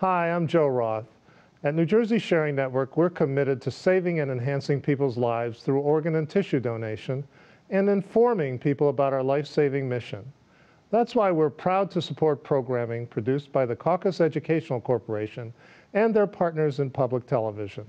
Hi, I'm Joe Roth. At New Jersey Sharing Network, we're committed to saving and enhancing people's lives through organ and tissue donation and informing people about our life-saving mission. That's why we're proud to support programming produced by the Caucus Educational Corporation and their partners in public television.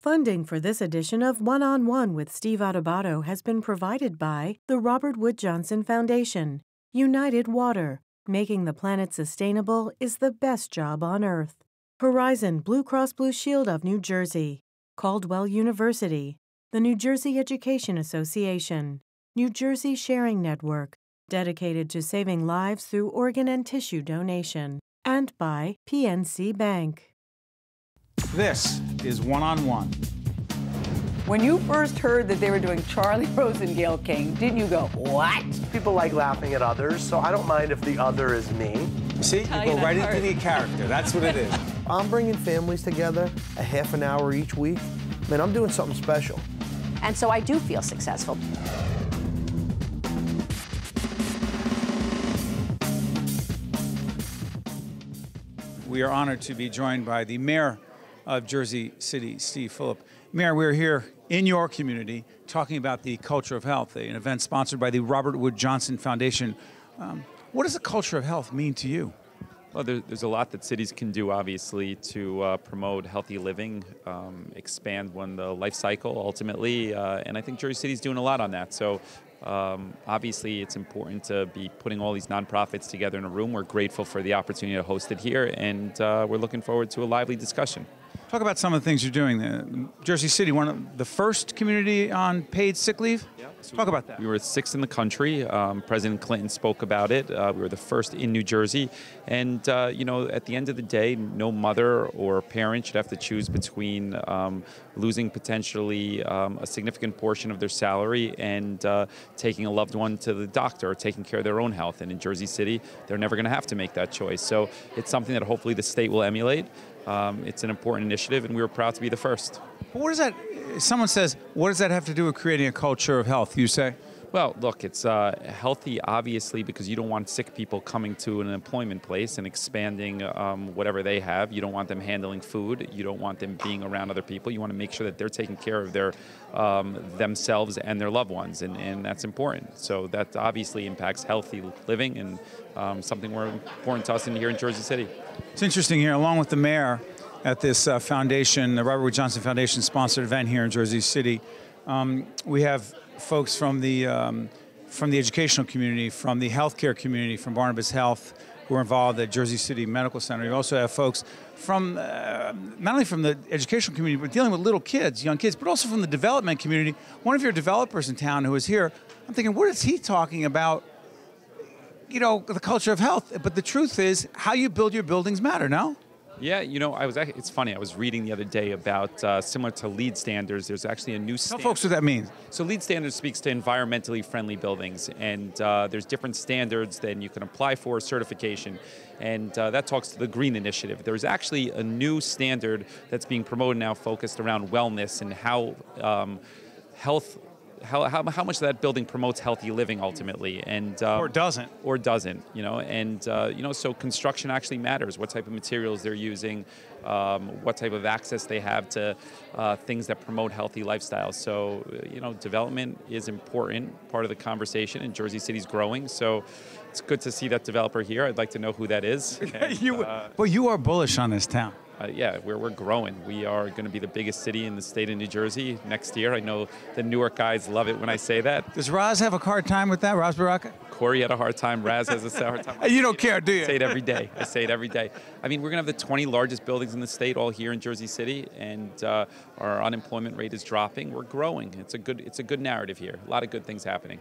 Funding for this edition of One on One with Steve Adubato has been provided by the Robert Wood Johnson Foundation, United Water, making the planet sustainable is the best job on earth, Horizon Blue Cross Blue Shield of New Jersey, Caldwell University, the New Jersey Education Association, New Jersey Sharing Network, dedicated to saving lives through organ and tissue donation, and by PNC Bank. This is One on One. When you first heard that they were doing Charlie Rose and Gayle King, didn't you go, what? People like laughing at others, so I don't mind if the other is me. See, you go right into the character. That's what it is. I'm bringing families together a half an hour each week. Man, I'm doing something special. And so I do feel successful. We are honored to be joined by the mayor of Jersey City, Steve Fulop. Mayor, we're here in your community talking about the culture of health, an event sponsored by the Robert Wood Johnson Foundation. Um, what does the culture of health mean to you? Well, there, there's a lot that cities can do, obviously, to uh, promote healthy living, um, expand one the life cycle ultimately, uh, and I think Jersey City's doing a lot on that. So, um, obviously, it's important to be putting all these nonprofits together in a room. We're grateful for the opportunity to host it here, and uh, we're looking forward to a lively discussion. Talk about some of the things you're doing. there. Jersey City, one of the first community on paid sick leave. Yeah. So Talk about that. We were sixth in the country. Um, President Clinton spoke about it. Uh, we were the first in New Jersey. And, uh, you know, at the end of the day, no mother or parent should have to choose between um, losing potentially um, a significant portion of their salary and uh, taking a loved one to the doctor or taking care of their own health. And in Jersey City, they're never going to have to make that choice. So it's something that hopefully the state will emulate. Um, it's an important initiative, and we were proud to be the first. But what does that, someone says, what does that have to do with creating a culture of health, you say? Well, look, it's uh, healthy, obviously, because you don't want sick people coming to an employment place and expanding um, whatever they have. You don't want them handling food. You don't want them being around other people. You want to make sure that they're taking care of their um, themselves and their loved ones, and, and that's important. So that obviously impacts healthy living and um, something more important to us in here in Jersey City. It's interesting here, along with the mayor at this uh, foundation, the Robert Wood Johnson Foundation sponsored event here in Jersey City, um, we have folks from the um, from the educational community, from the healthcare community, from Barnabas Health, who are involved at Jersey City Medical Center. You also have folks from uh, not only from the educational community, but dealing with little kids, young kids, but also from the development community. One of your developers in town who is here, I'm thinking, what is he talking about? You know, the culture of health. But the truth is, how you build your buildings matter. No. Yeah, you know, I was. Actually, it's funny. I was reading the other day about uh, similar to LEED standards. There's actually a new. Tell folks what that means. So LEED standards speaks to environmentally friendly buildings, and uh, there's different standards that you can apply for certification, and uh, that talks to the Green Initiative. There's actually a new standard that's being promoted now, focused around wellness and how um, health. How, how, how much that building promotes healthy living ultimately, and uh, Or doesn't. or doesn't, you know, and uh, you know, so construction actually matters. What type of materials they're using, um, what type of access they have to uh, things that promote healthy lifestyles. So, uh, you know, development is important part of the conversation, and Jersey City's growing. So, it's good to see that developer here. I'd like to know who that is. And, you, uh, but you are bullish on this town. Uh, yeah, we're, we're growing. We are going to be the biggest city in the state of New Jersey next year. I know the Newark guys love it when I say that. Does Ras have a hard time with that, Ras Baraka? Corey had a hard time. Ras has a hard time. You don't care, do you? I say it every day. I say it every day. I mean, we're going to have the 20 largest buildings in the state all here in Jersey City, and uh, our unemployment rate is dropping. We're growing. It's a good. It's a good narrative here. A lot of good things happening.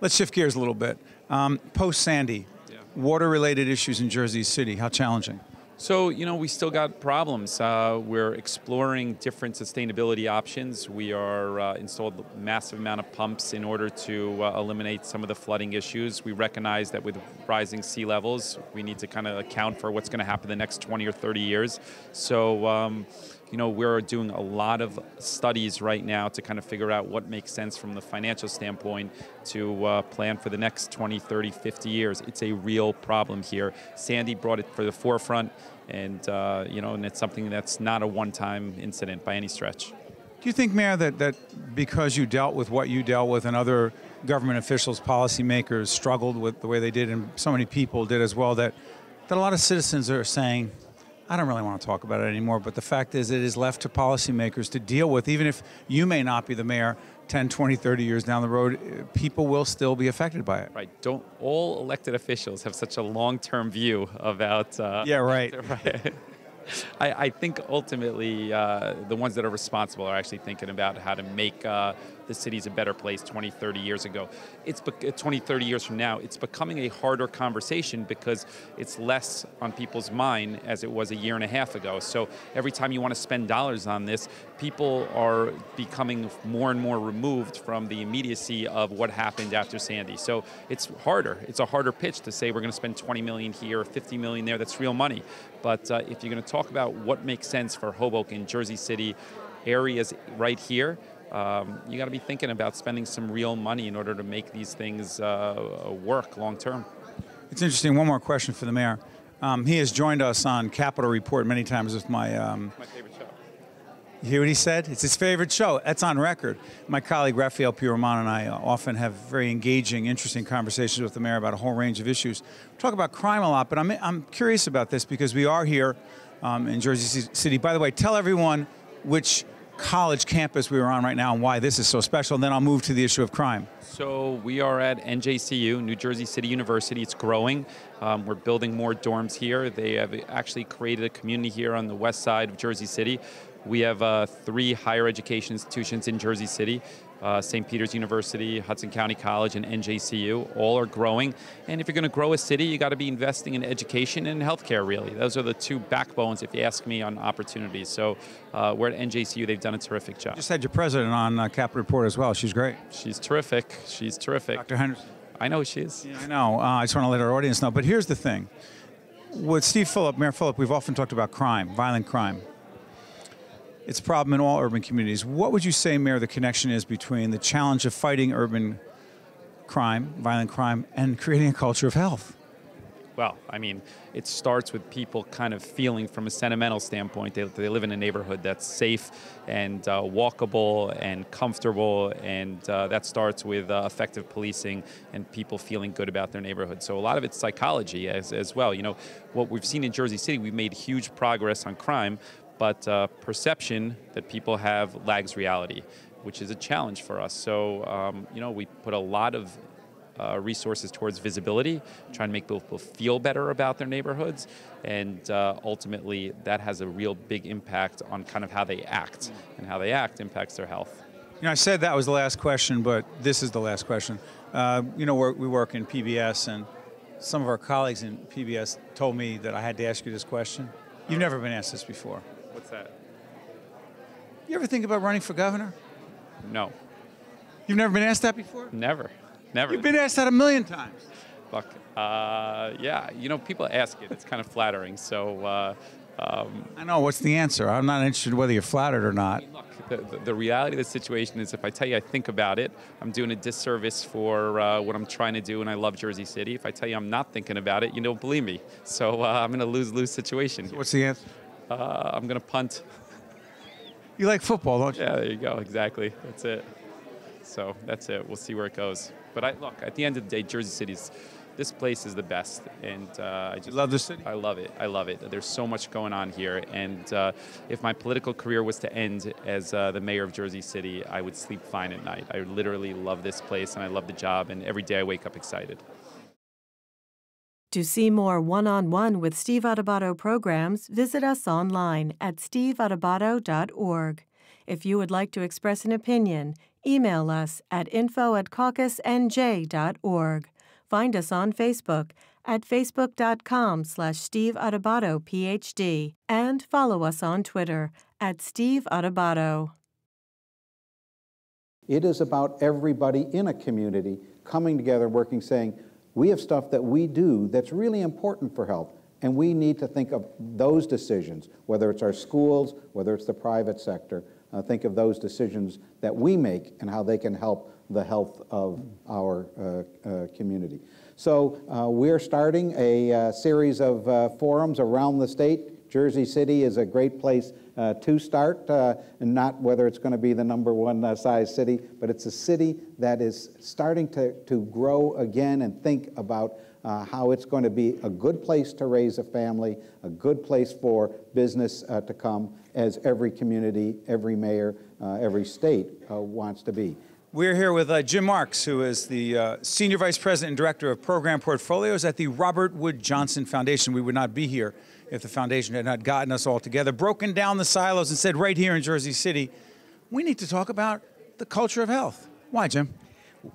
Let's shift gears a little bit. Um, Post Sandy, Yeah. water-related issues in Jersey City. How challenging? So, you know, we still got problems. Uh, we're exploring different sustainability options. We are uh, installed a massive amount of pumps in order to uh, eliminate some of the flooding issues. We recognize that with rising sea levels, we need to kind of account for what's going to happen the next 20 or 30 years. So, um, you know, we're doing a lot of studies right now to kind of figure out what makes sense from the financial standpoint to uh, plan for the next 20, 30, 50 years. It's a real problem here. Sandy brought it for the forefront, and uh, you know, and it's something that's not a one-time incident by any stretch. Do you think, Mayor, that, that because you dealt with what you dealt with and other government officials, policymakers struggled with the way they did, and so many people did as well, that, that a lot of citizens are saying, I don't really want to talk about it anymore, but the fact is it is left to policymakers to deal with. Even if you may not be the mayor 10, 20, 30 years down the road, people will still be affected by it. Right. Don't all elected officials have such a long-term view about? Uh, yeah, right. right. I, I, think ultimately uh, the ones that are responsible are actually thinking about how to make uh, the city's a better place 20, 30 years ago. It's be- 20, 30 years from now, it's becoming a harder conversation because it's less on people's mind as it was a year and a half ago. So every time you want to spend dollars on this, people are becoming more and more removed from the immediacy of what happened after Sandy. So it's harder. It's a harder pitch to say we're going to spend 20 million here or 50 million there. That's real money. But uh, if you're going to talk about what makes sense for Hoboken, Jersey City, areas right here, um, you got to be thinking about spending some real money in order to make these things uh, work long term. It's interesting. One more question for the mayor. Um, he has joined us on Capitol Report many times with my. Um, my favorite show. You hear what he said? It's his favorite show. That's on record. My colleague Rafael Pi Roman and I often have very engaging, interesting conversations with the mayor about a whole range of issues. We talk about crime a lot, but I'm, I'm curious about this because we are here um, in Jersey City. By the way, tell everyone which college campus we were on right now and why this is so special. And then I'll move to the issue of crime. So we are at NJCU, New Jersey City University. It's growing. Um, we're building more dorms here. They have actually created a community here on the west side of Jersey City. We have uh, three higher education institutions in Jersey City uh, St. Peter's University, Hudson County College, and NJCU. All are growing. And if you're going to grow a city, you got to be investing in education and healthcare, really. Those are the two backbones, if you ask me, on opportunities. So uh, we're at NJCU. They've done a terrific job. Just had your president on uh, Cap Report as well. She's great. She's terrific. She's terrific. Dr. Henderson. I know she is. Yeah, I know. Uh, I just want to let our audience know. But here's the thing. With Steve Fulop, Mayor Fulop, we've often talked about crime, violent crime. It's a problem in all urban communities. What would you say, Mayor, the connection is between the challenge of fighting urban crime, violent crime, and creating a culture of health? Well, I mean, it starts with people kind of feeling from a sentimental standpoint they, they live in a neighborhood that's safe and uh, walkable and comfortable, and uh, that starts with uh, effective policing and people feeling good about their neighborhood. So a lot of it's psychology as, as well. You know, what we've seen in Jersey City, we've made huge progress on crime, but uh, perception that people have lags reality, which is a challenge for us. So, um, you know, we put a lot of uh, resources towards visibility, trying to make people feel better about their neighborhoods, and uh, ultimately that has a real big impact on kind of how they act, and how they act impacts their health. You know, I said that was the last question, but this is the last question. Uh, you know, we work in PBS, and some of our colleagues in PBS told me that I had to ask you this question. You've never been asked this before. That? You ever think about running for governor? No. You've never been asked that before? Never. Never. You've been asked that a million times. Look, uh, yeah, you know, people ask it. It's kind of flattering. So, uh, um, I know. What's the answer? I'm not interested whether you're flattered or not. Look, the, the, the, reality of the situation is if I tell you I think about it, I'm doing a disservice for uh, what I'm trying to do, and I love Jersey City. If I tell you I'm not thinking about it, you don't believe me. So uh, I'm in a lose lose situation. So what's the answer? Uh, I'm going to punt. You like football, don't you? Yeah, there you go. Exactly. That's it. So that's it. We'll see where it goes. But I look at the end of the day, Jersey City's this place is the best, and uh, I just love the city. I love it. I love it. There's so much going on here, and uh, if my political career was to end as uh, the mayor of Jersey City, I would sleep fine at night. I literally love this place, and I love the job, and every day I wake up excited. To see more one on one with Steve Adubato programs, visit us online at steveadubato.org. If you would like to express an opinion, email us at info at caucusnj.org. Find us on Facebook at facebook.com slash Steve Adubato, PhD, and follow us on Twitter at Steve Adubato. It is about everybody in a community coming together, working, saying, we have stuff that we do that's really important for health. And we need to think of those decisions, whether it's our schools, whether it's the private sector, uh, think of those decisions that we make and how they can help the health of our uh, uh, community. So uh, we're starting a uh, series of uh, forums around the state. Jersey City is a great place uh, to start, uh, and not whether it's going to be the number one uh, size city, but it's a city that is starting to, to grow again and think about uh, how it's going to be a good place to raise a family, a good place for business uh, to come, as every community, every mayor, uh, every state wants to be. We're here with uh, Jim Marks, who is the uh, Senior Vice President and Director of Program Portfolios at the Robert Wood Johnson Foundation. We would not be here if the foundation had not gotten us all together, broken down the silos, and said, right here in Jersey City, we need to talk about the culture of health. Why, Jim?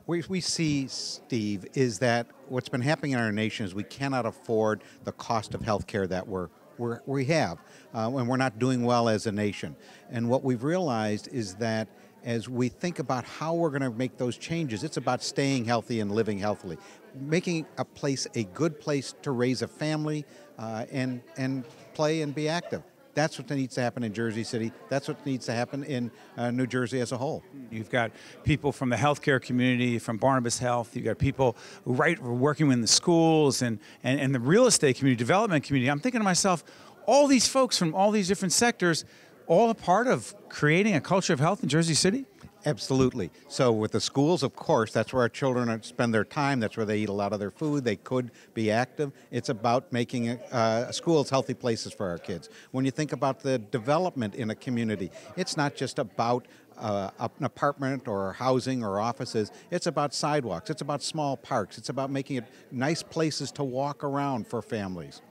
What we see, Steve, is that what's been happening in our nation is we cannot afford the cost of health care that we're, we're, we have, uh, and we're not doing well as a nation. And what we've realized is that as we think about how we're going to make those changes, it's about staying healthy and living healthily, making a place a good place to raise a family uh, and and play and be active. That's what needs to happen in Jersey City. That's what needs to happen in uh, New Jersey as a whole. You've got people from the healthcare community, from Barnabas Health. You've got people right working in the schools and, and, and the real estate community, development community. I'm thinking to myself, all these folks from all these different sectors all a part of creating a culture of health in Jersey City? Absolutely. So, with the schools, of course, that's where our children spend their time. That's where they eat a lot of their food. They could be active. It's about making uh, schools healthy places for our kids. When you think about the development in a community, it's not just about uh, an apartment or housing or offices. It's about sidewalks. It's about small parks. It's about making it nice places to walk around for families.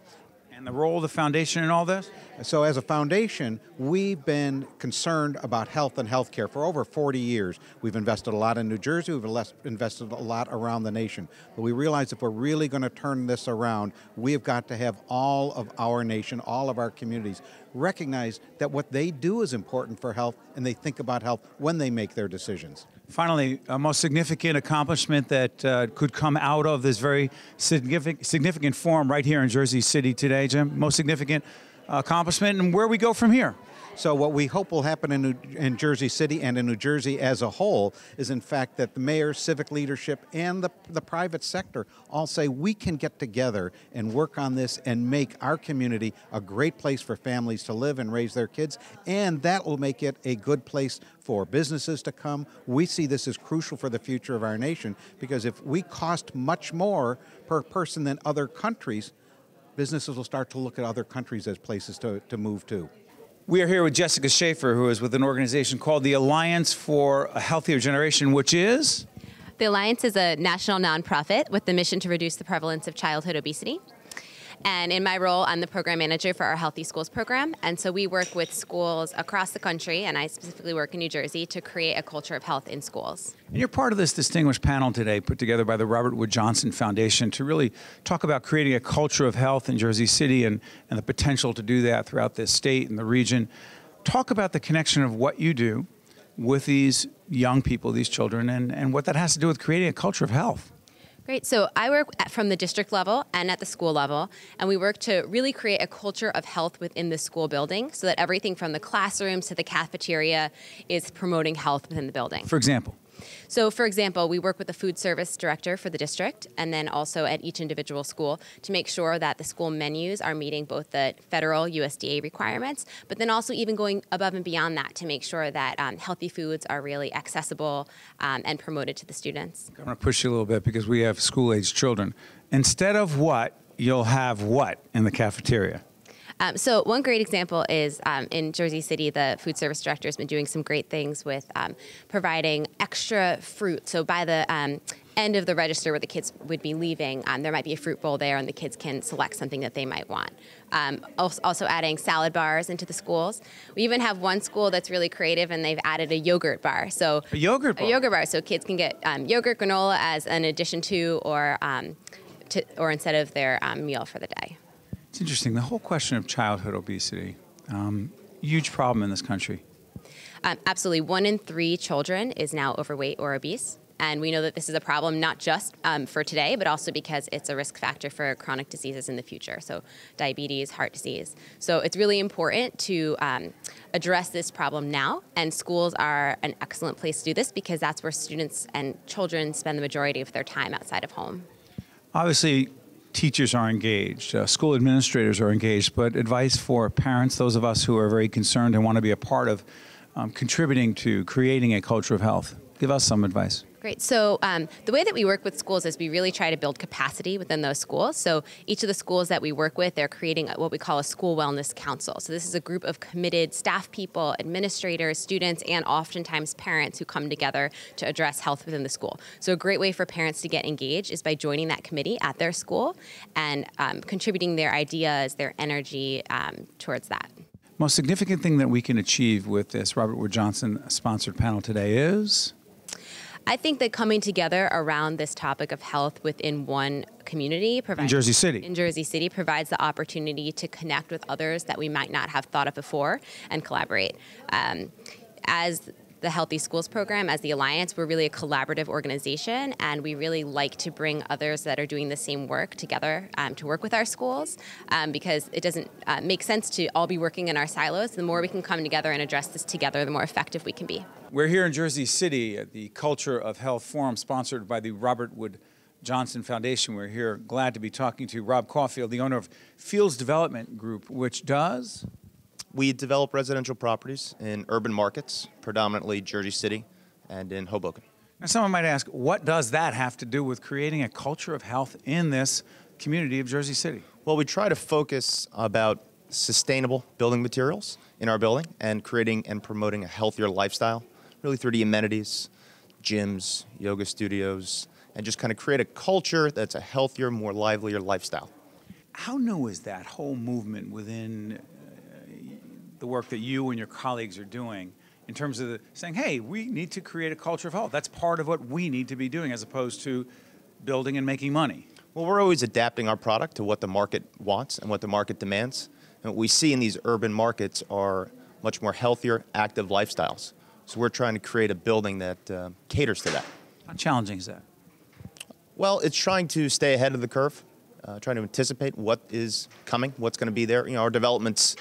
And the role of the foundation in all this? So, as a foundation, we've been concerned about health and healthcare for over 40 years. We've invested a lot in New Jersey, we've invested a lot around the nation. But we realize if we're really going to turn this around, we've got to have all of our nation, all of our communities recognize that what they do is important for health and they think about health when they make their decisions. Finally, a most significant accomplishment that uh, could come out of this very significant, significant forum right here in Jersey City today, Jim. Most significant accomplishment and where we go from here. So what we hope will happen in, New, in Jersey City and in New Jersey as a whole is in fact that the mayor, civic leadership, and the, the private sector all say we can get together and work on this and make our community a great place for families to live and raise their kids, and that will make it a good place for businesses to come. We see this as crucial for the future of our nation because if we cost much more per person than other countries, businesses will start to look at other countries as places to, to move to. We are here with Jessica Schaefer, who is with an organization called the Alliance for a Healthier Generation, which is? The Alliance is a national nonprofit with the mission to reduce the prevalence of childhood obesity. And in my role, I'm the program manager for our Healthy Schools program. And so we work with schools across the country, and I specifically work in New Jersey to create a culture of health in schools. And you're part of this distinguished panel today put together by the Robert Wood Johnson Foundation to really talk about creating a culture of health in Jersey City and, and the potential to do that throughout this state and the region. Talk about the connection of what you do with these young people, these children, and, and what that has to do with creating a culture of health. Great. So I work from the district level and at the school level, and we work to really create a culture of health within the school building so that everything from the classrooms to the cafeteria is promoting health within the building. For example? So, for example, we work with the food service director for the district and then also at each individual school to make sure that the school menus are meeting both the federal USDA requirements, but then also even going above and beyond that to make sure that um, healthy foods are really accessible um, and promoted to the students. I'm going to push you a little bit because we have school age children. Instead of what, you'll have what in the cafeteria? Um, so one great example is um, in Jersey City, the food service director has been doing some great things with um, providing extra fruit. So by the um, end of the register where the kids would be leaving, um, there might be a fruit bowl there, and the kids can select something that they might want. Um, also, adding salad bars into the schools. We even have one school that's really creative, and they've added a yogurt bar. So a yogurt bar. A yogurt bar, so kids can get yogurt granola as an addition to, or to, or instead of their meal for the day. It's interesting. The whole question of childhood obesity, um, huge problem in this country. Um, absolutely. One in three children is now overweight or obese. And we know that this is a problem not just um, for today, but also because it's a risk factor for chronic diseases in the future. So, diabetes, heart disease. So, it's really important to um, address this problem now. And schools are an excellent place to do this because that's where students and children spend the majority of their time outside of home. Obviously, teachers are engaged, uh, school administrators are engaged, but advice for parents, those of us who are very concerned and want to be a part of um, contributing to creating a culture of health. Give us some advice. Great. So um, the way that we work with schools is we really try to build capacity within those schools. So each of the schools that we work with, they're creating what we call a school wellness council. So this is a group of committed staff people, administrators, students, and oftentimes parents who come together to address health within the school. So a great way for parents to get engaged is by joining that committee at their school and um, contributing their ideas, their energy um, towards that. Most significant thing that we can achieve with this Robert Wood Johnson sponsored panel today is I think that coming together around this topic of health within one community provides, in Jersey City in Jersey City provides the opportunity to connect with others that we might not have thought of before and collaborate. Um, as the Healthy Schools program, as the Alliance, we're really a collaborative organization, and we really like to bring others that are doing the same work together um, to work with our schools um, because it doesn't uh, make sense to all be working in our silos. The more we can come together and address this together, the more effective we can be. We're here in Jersey City at the Culture of Health Forum, sponsored by the Robert Wood Johnson Foundation. We're here glad to be talking to Rob Caulfield, the owner of Fields Development Group, which does we develop residential properties in urban markets, predominantly Jersey City and in Hoboken. Now, someone might ask, what does that have to do with creating a culture of health in this community of Jersey City? Well, we try to focus about sustainable building materials in our building and creating and promoting a healthier lifestyle, really through the amenities, gyms, yoga studios, and just kind of create a culture that's a healthier, more livelier lifestyle. How new is that whole movement within the work that you and your colleagues are doing in terms of the, saying, hey, we need to create a culture of health. That's part of what we need to be doing as opposed to building and making money. Well, we're always adapting our product to what the market wants and what the market demands. And what we see in these urban markets are much more healthier, active lifestyles. So we're trying to create a building that uh, caters to that. How challenging is that? Well, it's trying to stay ahead of the curve, uh, trying to anticipate what is coming, what's going to be there. You know, our developments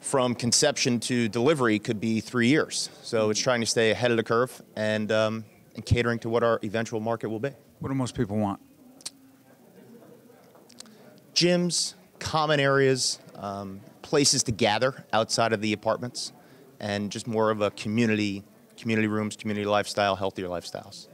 from conception to delivery could be three years. So it's trying to stay ahead of the curve and, um, and catering to what our eventual market will be. What do most people want? Gyms, common areas, um, places to gather outside of the apartments, and just more of a community, community rooms, community lifestyle, healthier lifestyles.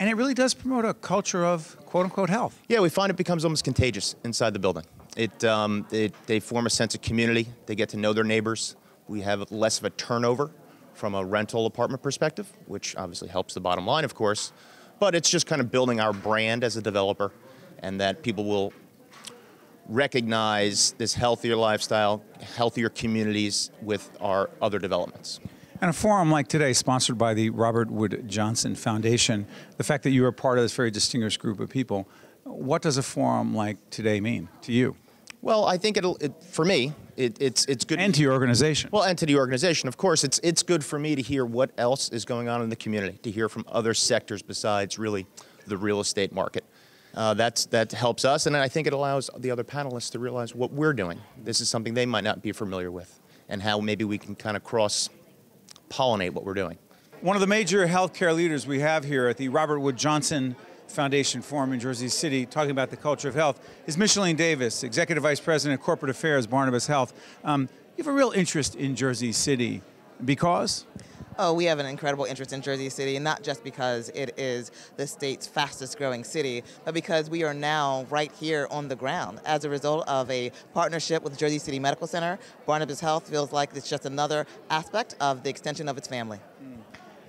And it really does promote a culture of quote unquote health. Yeah, we find it becomes almost contagious inside the building. It, um, it, they form a sense of community. They get to know their neighbors. We have less of a turnover from a rental apartment perspective, which obviously helps the bottom line, of course. But it's just kind of building our brand as a developer, and that people will recognize this healthier lifestyle, healthier communities with our other developments. And a forum like today, sponsored by the Robert Wood Johnson Foundation, the fact that you are part of this very distinguished group of people, what does a forum like today mean to you? Well, I think it'll, it, for me, it, it's, it's good. And to your organization. Well, and to the organization, of course. It's, it's good for me to hear what else is going on in the community, to hear from other sectors besides really the real estate market. Uh, that's, that helps us, and I think it allows the other panelists to realize what we're doing. This is something they might not be familiar with, and how maybe we can kind of cross pollinate what we're doing. One of the major healthcare leaders we have here at the Robert Wood Johnson Foundation Forum in Jersey City talking about the culture of health is Michellene Davis, Executive Vice President of Corporate Affairs, Barnabas Health. Um, you have a real interest in Jersey City because? Oh, we have an incredible interest in Jersey City, not just because it is the state's fastest growing city, but because we are now right here on the ground. As a result of a partnership with Jersey City Medical Center, Barnabas Health feels like it's just another aspect of the extension of its family. Mm.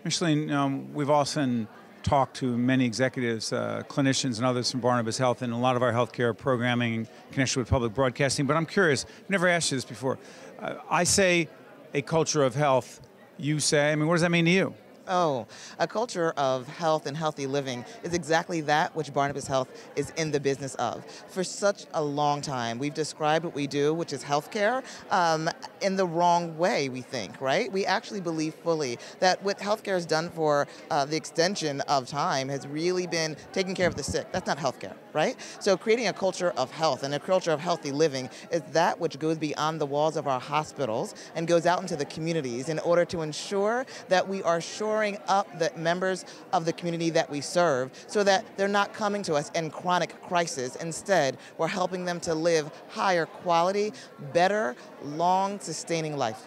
Michellene, um, we've often talked to many executives, uh, clinicians, and others from Barnabas Health and a lot of our healthcare programming in connection with public broadcasting. But I'm curious, I've never asked you this before. Uh, I say a culture of health. You say, I mean, what does that mean to you? Oh, a culture of health and healthy living is exactly that which Barnabas Health is in the business of. For such a long time, we've described what we do, which is healthcare, um, in the wrong way, we think, right? We actually believe fully that what healthcare has done for uh, the extension of time has really been taking care of the sick. That's not healthcare, right? So creating a culture of health and a culture of healthy living is that which goes beyond the walls of our hospitals and goes out into the communities in order to ensure that we are shoring up the members of the community that we serve so that they're not coming to us in chronic crisis. Instead, we're helping them to live higher quality, better, long sustaining life.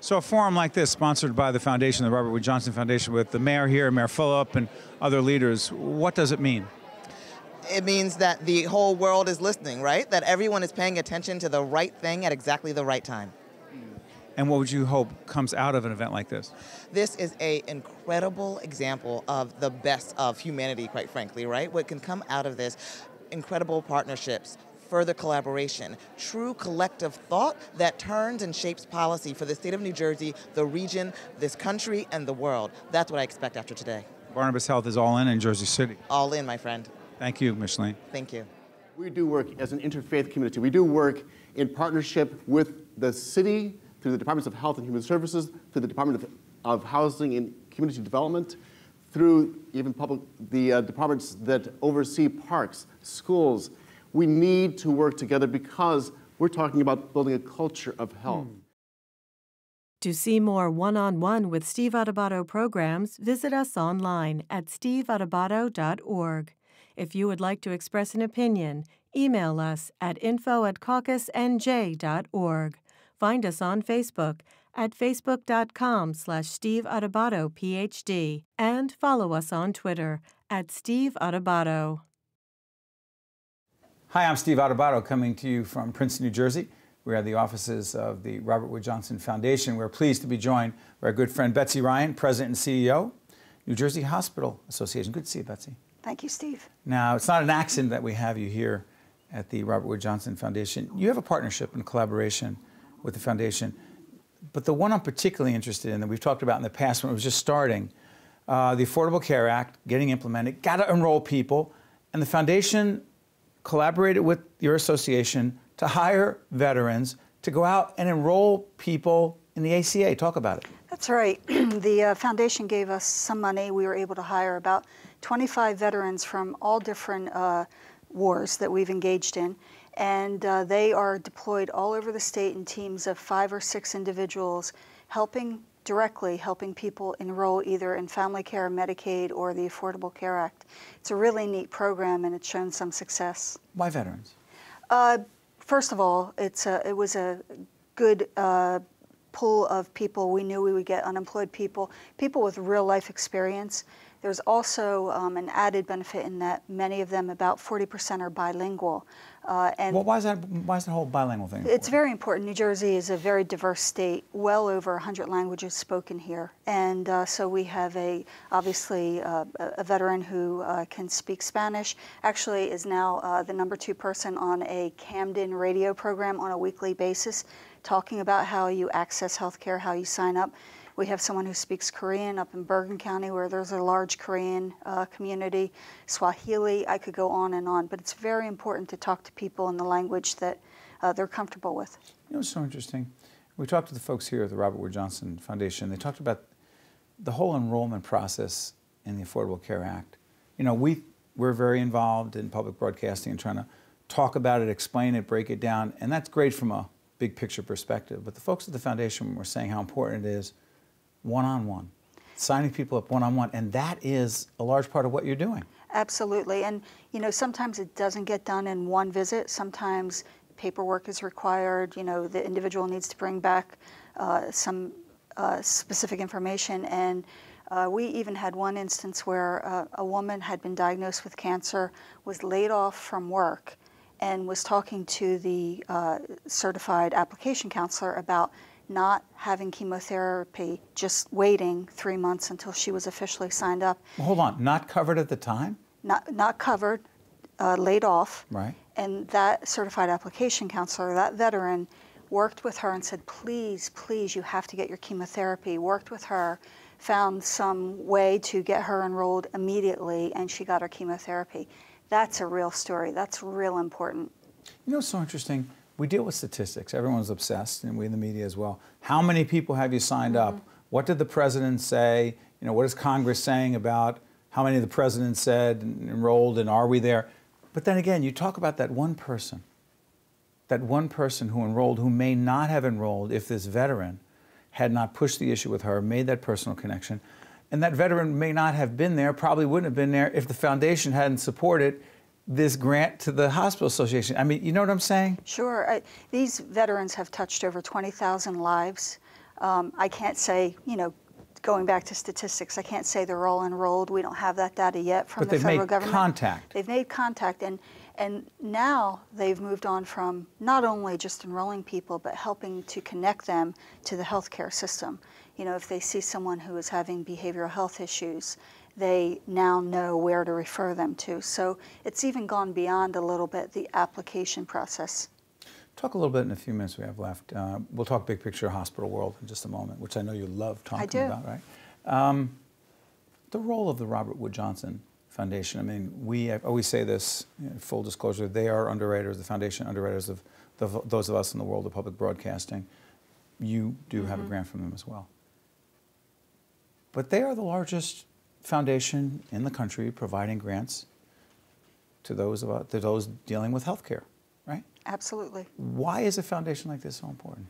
So a forum like this, sponsored by the foundation, the Robert Wood Johnson Foundation, with the mayor here, Mayor Fulop, and other leaders, what does it mean? It means that the whole world is listening, right? That everyone is paying attention to the right thing at exactly the right time. And what would you hope comes out of an event like this? This is a incredible example of the best of humanity, quite frankly, right? What can come out of this, incredible partnerships, further collaboration, true collective thought that turns and shapes policy for the state of New Jersey, the region, this country, and the world. That's what I expect after today. Barnabas Health is all in in Jersey City. All in, my friend. Thank you, Michellene. Thank you. We do work as an interfaith community. We do work in partnership with the city, through the Departments of Health and Human Services, through the Department of, of Housing and Community Development, through even public, the uh, departments that oversee parks, schools. We need to work together because we're talking about building a culture of health. Hmm. To see more one on one with Steve Adubato programs, visit us online at steveadubato.org. If you would like to express an opinion, email us at info at caucusnj.org. Find us on Facebook at facebook.com slash Steve Adubato, PhD, and follow us on Twitter at Steve Adubato. Hi, I'm Steve Adubato coming to you from Princeton, New Jersey. We're the offices of the Robert Wood Johnson Foundation. We're pleased to be joined by our good friend Betsy Ryan, President and CEO, New Jersey Hospital Association. Good to see you, Betsy. Thank you, Steve. Now, it's not an accident that we have you here at the Robert Wood Johnson Foundation. You have a partnership and collaboration with the foundation. But the one I'm particularly interested in that we've talked about in the past when it was just starting, uh, the Affordable Care Act, getting implemented, got to enroll people, and the foundation collaborated with your association to hire veterans to go out and enroll people in the ACA. Talk about it. That's right. the uh, foundation gave us some money. We were able to hire about 25 veterans from all different uh, wars that we've engaged in and uh, they are deployed all over the state in teams of five or six individuals, helping directly helping people enroll either in family care, Medicaid, or the Affordable Care Act. It's a really neat program, and it's shown some success. Why veterans? Uh, first of all, it's a, it was a good uh, pool of people. We knew we would get unemployed people, people with real life experience. There's also um, an added benefit in that many of them, about 40%, are bilingual. Uh, and well, why is that? Why is the whole bilingual thing? Important? It's very important. New Jersey is a very diverse state. Well over 100 languages spoken here, and uh, so we have a obviously uh, a veteran who uh, can speak Spanish. Actually, is now uh, the number two person on a Camden radio program on a weekly basis, talking about how you access healthcare, how you sign up. We have someone who speaks Korean up in Bergen County where there's a large Korean uh, community. Swahili, I could go on and on, but it's very important to talk to people in the language that uh, they're comfortable with. You know what's so interesting? We talked to the folks here at the Robert Wood Johnson Foundation. They talked about the whole enrollment process in the Affordable Care Act. You know, we, we're very involved in public broadcasting and trying to talk about it, explain it, break it down, and that's great from a big picture perspective. But the folks at the foundation were saying how important it is one on one, signing people up one on one, and that is a large part of what you're doing. Absolutely, and you know sometimes it doesn't get done in one visit. Sometimes paperwork is required. You know the individual needs to bring back uh, some uh, specific information, and uh, we even had one instance where uh, a woman had been diagnosed with cancer, was laid off from work, and was talking to the uh, certified application counselor about not having chemotherapy, just waiting three months until she was officially signed up. Well, hold on, not covered at the time? Not, not covered, uh, laid off. Right. And that certified application counselor, that veteran, worked with her and said, please, please, you have to get your chemotherapy. Worked with her, found some way to get her enrolled immediately and she got her chemotherapy. That's a real story. That's real important. You know what's so interesting? We deal with statistics. Everyone's obsessed, and we in the media as well. How many people have you signed mm-hmm. up? What did the president say? You know, what is Congress saying about how many the president said and enrolled, and are we there? But then again, you talk about that one person, that one person who enrolled who may not have enrolled if this veteran had not pushed the issue with her, made that personal connection. And that veteran may not have been there, probably wouldn't have been there if the foundation hadn't supported this grant to the hospital association. I mean, you know what I'm saying? Sure. I, these veterans have touched over 20,000 lives. Um, I can't say, you know, going back to statistics, I can't say they're all enrolled. We don't have that data yet from but the federal government. They've made contact. They've made contact, and and now they've moved on from not only just enrolling people, but helping to connect them to the healthcare system. You know, if they see someone who is having behavioral health issues, they now know where to refer them to. So it's even gone beyond a little bit the application process. Talk a little bit in a few minutes we have left. Uh, we'll talk big picture hospital world in just a moment, which I know you love talking about, right? Um, the role of the Robert Wood Johnson Foundation. I mean, we always say this, full disclosure, they are underwriters, the foundation underwriters of the, those of us in the world of public broadcasting. You do mm-hmm. have a mm-hmm. grant from them as well. But they are the largest foundation in the country providing grants to those us, to those dealing with healthcare, right? Absolutely. Why is a foundation like this so important?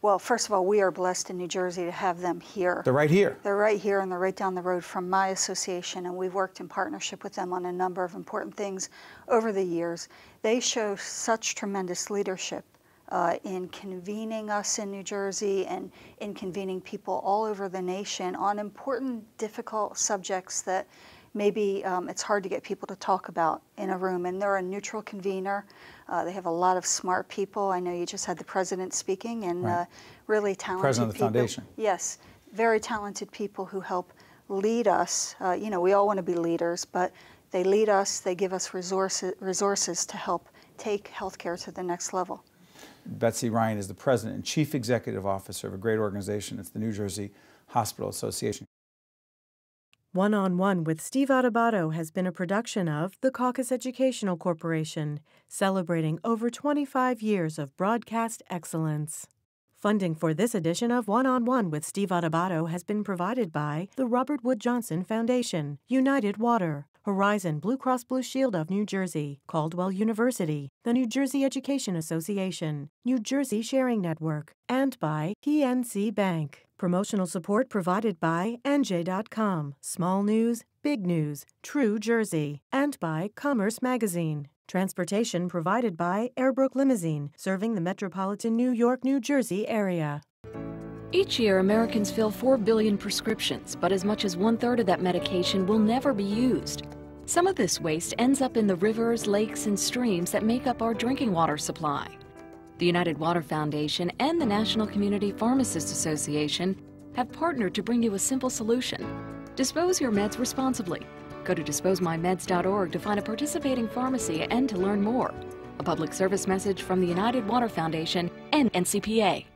Well, first of all, we are blessed in New Jersey to have them here. They're right here. They're right here and they're right down the road from my association, and we've worked in partnership with them on a number of important things over the years. They show such tremendous leadership uh, in convening us in New Jersey and in convening people all over the nation on important, difficult subjects that maybe um, it's hard to get people to talk about in a room. And they're a neutral convener. Uh, they have a lot of smart people. I know you just had the president speaking and right. uh, really talented president of the people. foundation. Yes, very talented people who help lead us. Uh, you know, we all want to be leaders, but they lead us. They give us resources resources to help take healthcare to the next level. Betsy Ryan is the president and chief executive officer of a great organization. It's the New Jersey Hospital Association. One on One with Steve Adubato has been a production of the Caucus Educational Corporation, celebrating over 25 years of broadcast excellence. Funding for this edition of One on One with Steve Adubato has been provided by the Robert Wood Johnson Foundation, United Water, Horizon Blue Cross Blue Shield of New Jersey, Caldwell University, the New Jersey Education Association, New Jersey Sharing Network, and by PNC Bank. Promotional support provided by NJ.com, Small News, Big News, True Jersey, and by Commerce Magazine. Transportation provided by Airbrook Limousine, serving the metropolitan New York, New Jersey area. Each year, Americans fill 4 billion prescriptions, but as much as one third of that medication will never be used. Some of this waste ends up in the rivers, lakes, and streams that make up our drinking water supply. The United Water Foundation and the National Community Pharmacists Association have partnered to bring you a simple solution. Dispose your meds responsibly. Go to disposemymeds.org to find a participating pharmacy and to learn more. A public service message from the United Water Foundation and NCPA.